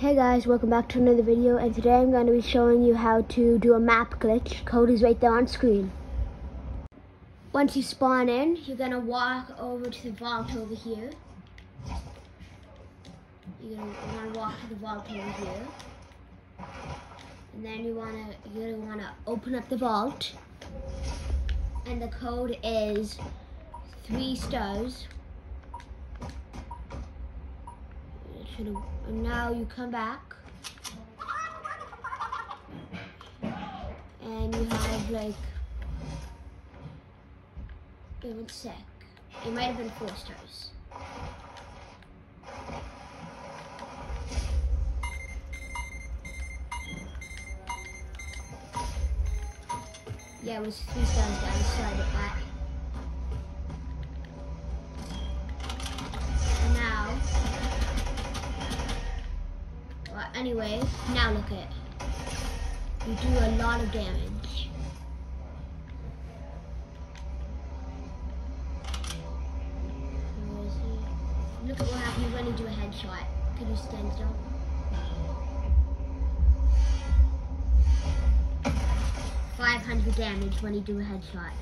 Hey guys, welcome back to another video and today I'm going to be showing you how to do a map glitch. Code is right there on screen. Once you spawn in, you're going to walk over to the vault over here. You're going to walk to the vault over here. And then you want to you're going to want to open up the vault. And the code is 3 stars and now you come back. And you have like wait one sec. It might have been four stars. Yeah it was three stars guys sorry about that anyway, now look at it. You do a lot of damage. Look at what happens when you do a headshot. Can you stand still? Five hundred damage when you do a headshot.